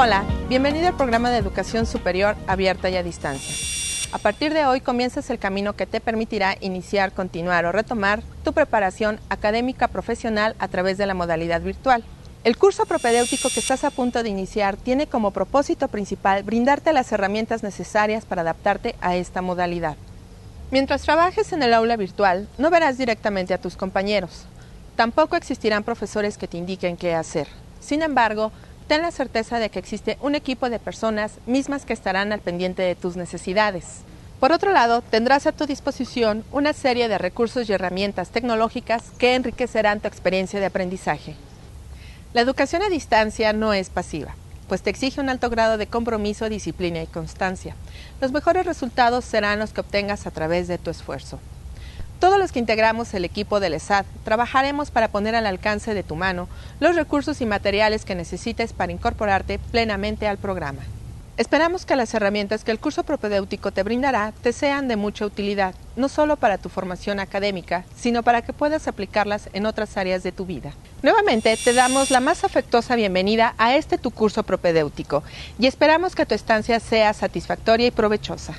Hola, bienvenido al programa de educación superior abierta y a distancia. A partir de hoy comienzas el camino que te permitirá iniciar, continuar o retomar tu preparación académica profesional a través de la modalidad virtual. El curso propedéutico que estás a punto de iniciar tiene como propósito principal brindarte las herramientas necesarias para adaptarte a esta modalidad. Mientras trabajes en el aula virtual, no verás directamente a tus compañeros. Tampoco existirán profesores que te indiquen qué hacer. Sin embargo, ten la certeza de que existe un equipo de personas mismas que estarán al pendiente de tus necesidades. Por otro lado, tendrás a tu disposición una serie de recursos y herramientas tecnológicas que enriquecerán tu experiencia de aprendizaje. La educación a distancia no es pasiva, pues te exige un alto grado de compromiso, disciplina y constancia. Los mejores resultados serán los que obtengas a través de tu esfuerzo. Todos los que integramos el equipo del ESAD trabajaremos para poner al alcance de tu mano los recursos y materiales que necesites para incorporarte plenamente al programa. Esperamos que las herramientas que el curso propedéutico te brindará te sean de mucha utilidad, no solo para tu formación académica, sino para que puedas aplicarlas en otras áreas de tu vida. Nuevamente te damos la más afectuosa bienvenida a este tu curso propedéutico y esperamos que tu estancia sea satisfactoria y provechosa.